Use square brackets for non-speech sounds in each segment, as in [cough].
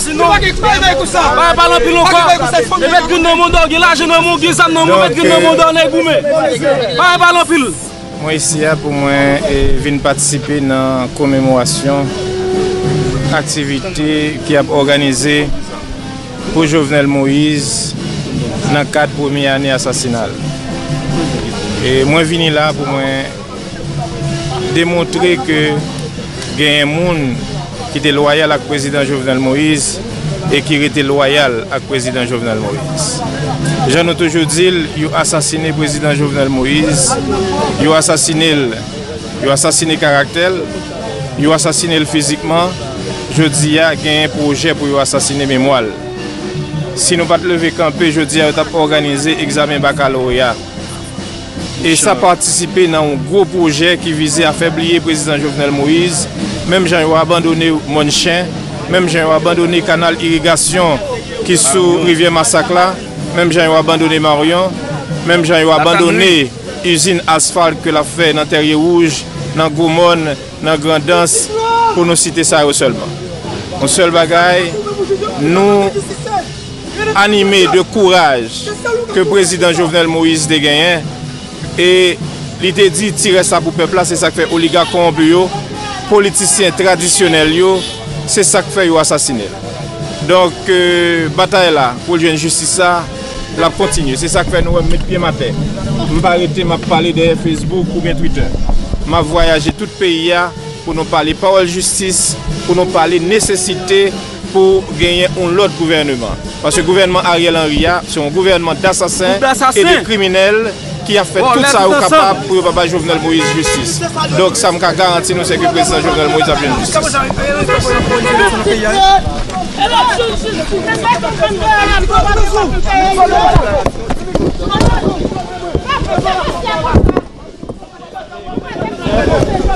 sinon. Baye palan pilon kwa. E met goun nan moun dor, gil ajen nan moun, gil san nan moun, met goun nan moun do, nan goume. Baye palan pilon. Mwen isi ya pou mwen e, vin patisipe nan komemorasyon aktivite ki ap organize pou Jovenel Moïse nan kat pomi ane asasinal. E mwen vini la pou mwen demontre ke gen moun ki te loyal ak prezident Jovenel Moïse e ki rete loyal ak prezident Jovenel Moïse. Jan nou toujou dil, yo asasine prezident Jovenel Moïse, yo asasine l, yo asasine karakter, yo asasine l fizikman, jodi ya gen yon proje pou yo asasine memwal. Si nou pat leve kampe, jodi ya yo tap organize examen bakaloria. E sa partisipe nan un gro proje ki vize a febliye prezident Jovenel Moïse Mem jan yo abandone moun chen, mem jan yo abandone kanal irigasyon ki sou rivye masak la, mem jan yo abandone Marion, mem jan yo abandone usine asfalt ke la fe nan Terye Rouge, nan Goumon, nan Grandans, pou nou site sa yo selman. Moun sel bagay, nou anime de kouraj ke prezident Jovenel Moïse de genyen, e li te di tire sa pou pepla, se sa ke fe oliga konbu yo, politisyen tradisyonel yo, se sak fe yo asasine. Donk euh, batay la pou jwen justisa, la kontinye. Se sak fe nou wè met piye matè. Mpa rete mpa pale de Facebook ou gen Twitter. Mpa voyaje tout peyi ya pou nou pale parol justis, pou nou pale nesesite pou genyen un lot gouvernement. Pase gouvernement Ariel Henry ya, se yon gouvernement d'assassin et de kriminel ki a fèt tout sa ou kapab pou yo baba Jovenel Moïse justice. Dok sa m ka garanti nou se ki prezident Jovenel Moïse apjen justice.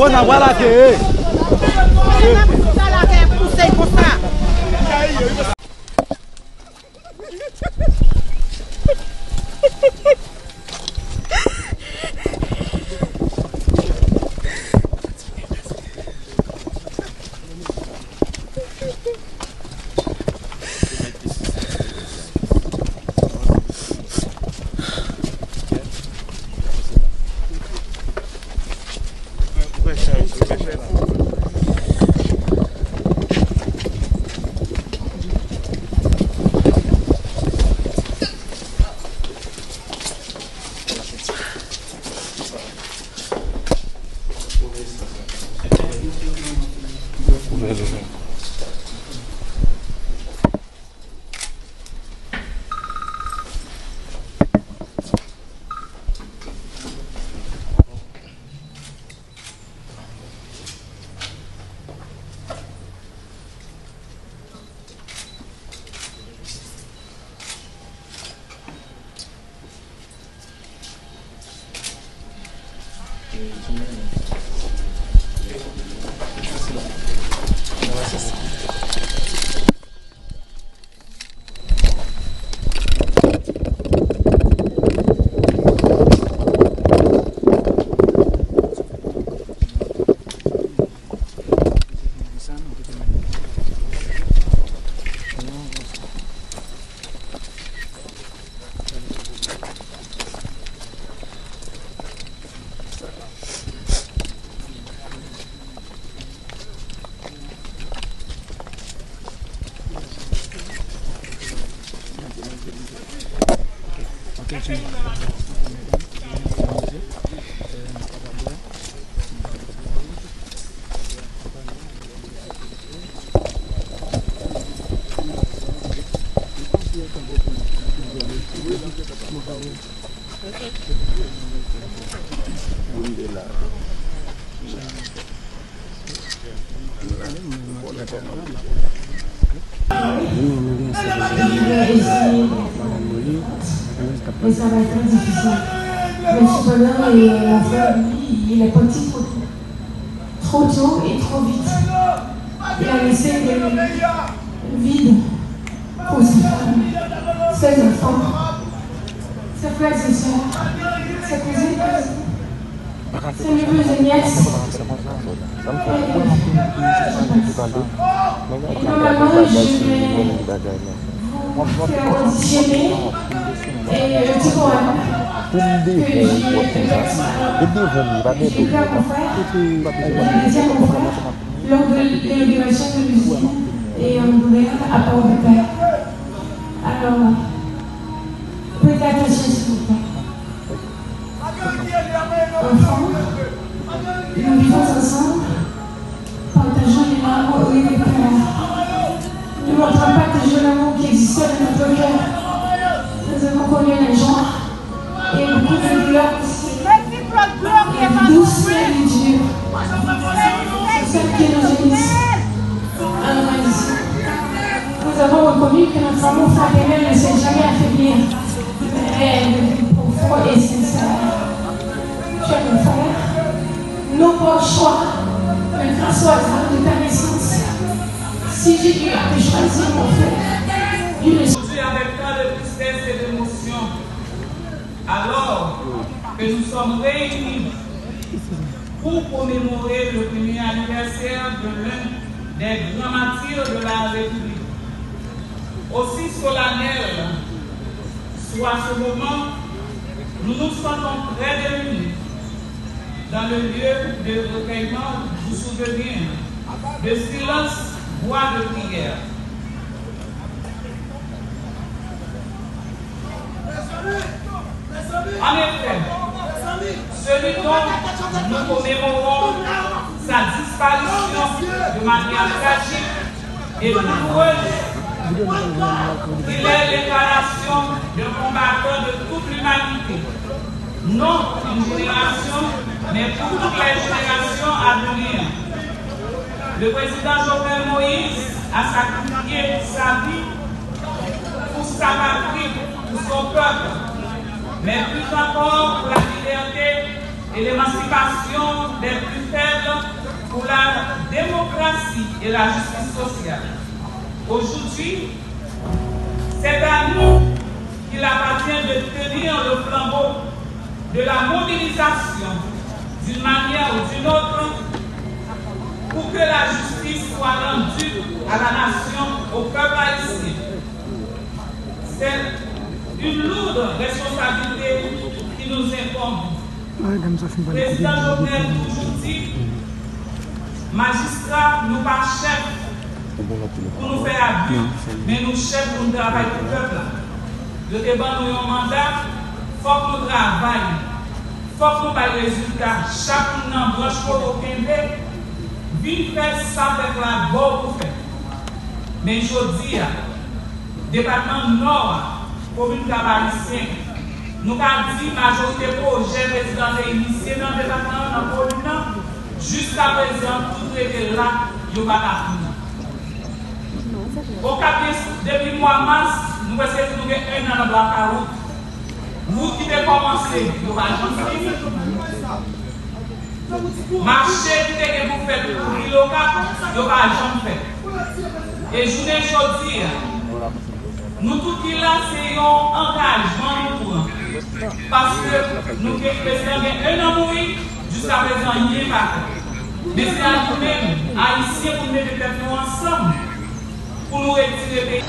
Bon nan wala ke wala ke e. resolver. Et ça va être très difficile. Mais cependant, et la famille, il est parti trop tôt. Trop tôt et trop vite. Il a laissé le vide pour sa femme, ses enfants, ses frères et sœurs, ses cousins, ses neveux et nièces. Et, Normalement, je vais faire auditionner et le petit poème que j'ai écrit avec mon frère, le deuxième mon frère, lors de l'inauguration de l'usine et en Gouvernement à Port-de-Paix. Alors, prêtez attention s'il vous plaît. Enfants, nous vivons ensemble, partageons les larmes et les pleurs. Nous montrons partager l'amour qui existait dans notre cœur. Nous avons connu les joies et beaucoup de douleurs aussi. Douce et dure. Celle qui nous ici, nous avons reconnu que notre amour fraternel ne s'est jamais affaibli. Mais profond et sincère. Cher mon frère, nos bons choix, grâce au hasard de ta naissance, si j'ai dû te choisir mon frère, Dieu le Aujourd'hui, avec tant de tristesse et d'émotion, alors que nous sommes réunis pour commémorer le premier anniversaire de l'un des grands martyrs de la République. Aussi solennel soit ce moment, nous nous sentons très démunis dans le lieu de recueillement du souvenir, de silence, voix de prière. En effet, celui dont nous commémorons sa disparition de manière tragique et douloureuse, il est l'incarnation d'un combattant de toute l'humanité, non une génération, mais pour toutes les générations à venir. Le président Jovenel Moïse a sacrifié sa vie pour sa patrie, pour son peuple, mais plus encore pour la liberté et l'émancipation des plus faibles, pour la démocratie et la justice sociale. Aujourd'hui, c'est à nous qu'il appartient de tenir le flambeau de la mobilisation d'une manière ou d'une autre pour que la justice soit rendue à la nation, au peuple haïtien. Une lourde responsabilité qui nous incombe. Président Jovenel toujours dit, magistrat, nous pas chef pour nous faire abus, mais nous chefs pour nous travailler pour le peuple. Le débat nous un mandat, il faut que nous travaillions, il faut que nous ayons des résultats. Chaque nous branche pour aucun vin faire ça avec la bonne pour faire. Mais je dis, département nord, commune Cabaricien, nous avons dit majorité projet président initié dans le département dans la commune, jusqu'à présent, tout est là, il n'y a pas Au cap depuis le mois de mars, nous de trouver un an dans la route. Route qui peut commencer, nous allons finir. Marché qui était pour faire pour le local, nous va jamais faire. Et je voulais dire, nous tous qui là, c'est un engagement pour Parce que nous, le président, un an mourir, jusqu'à présent, il n'y est pas. Mais c'est à nous-mêmes, haïtiens, pour nous mettre ensemble, pour nous retirer.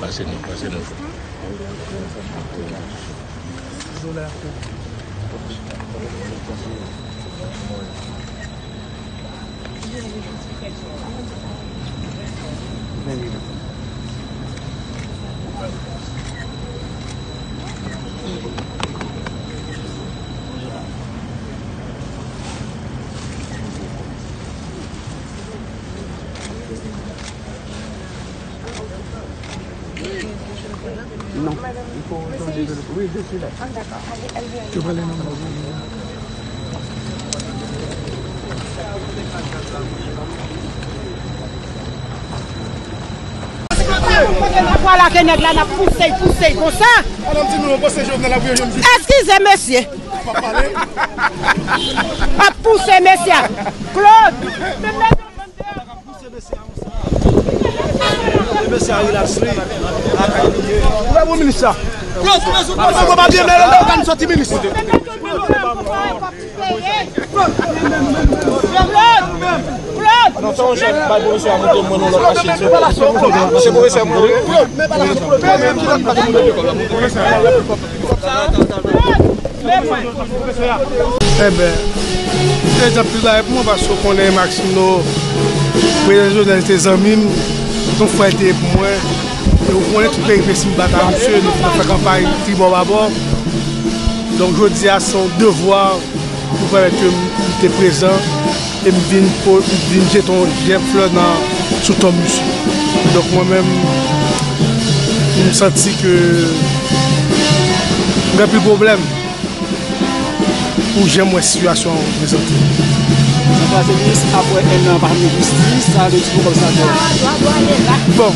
Passez nous, passez nous. Thank you. Non. Il faut de Oui, je suis là. Ah, d'accord. Allez, allez. Tu vas les nombres. Eskize mesye A pousse mesye Claude [laughs] mese a rilasri Mwen mwen minister Mwen mwen babye mwen lè kan soti minister Anansan jèk bay Boris yon amoute mwen nou lò kache Mwen Boris yon moun E bè Mwen jèk ap li la ep mwen baso konen Maxim nou Mwen jèk jèk jèk zèmim ton fwa ete pou mwen, e ou konen tout peripeci m bata msè, nou fwa fwa kampay tri bo babo. Donk jodi a son devwa pou fwèmè ke m te prezant, e m vin jeton jep flè nan sou ton msè. Donk mwen mèm, m senti ke m gen pli problem pou jen mwen situasyon mwen senti. Mwen senis apwe en nan parmi justice, sa de ti pou kon sa de. Bon,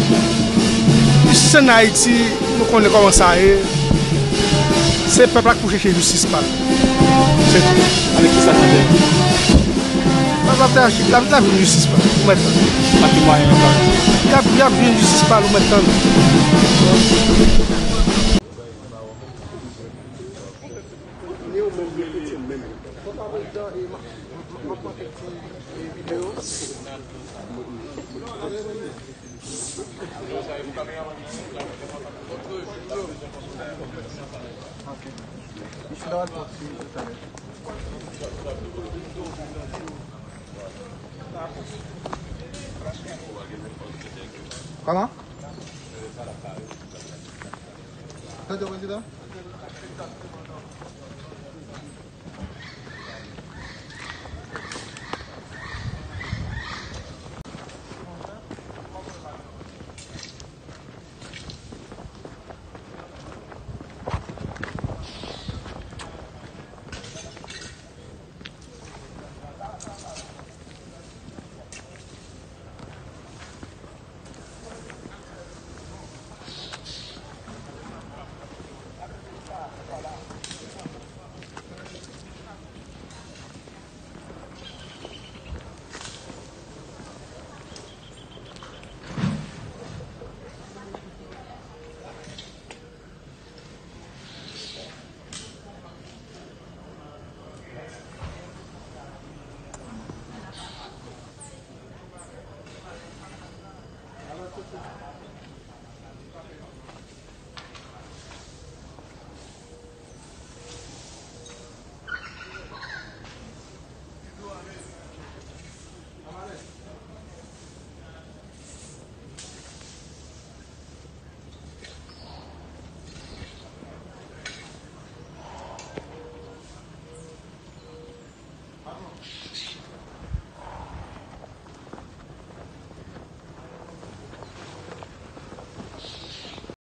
justice en Haiti, nou konnen kon sa e, se peplak pou cheche justice pal. Se tou. Ane ki sa te de? Mwen la vte a chik, la vte a vin justice pal, ou mwen tan. Pati mwen yon pal. Ya vin justice pal, ou mwen tan. cidade. Qual? Cadê o candidato?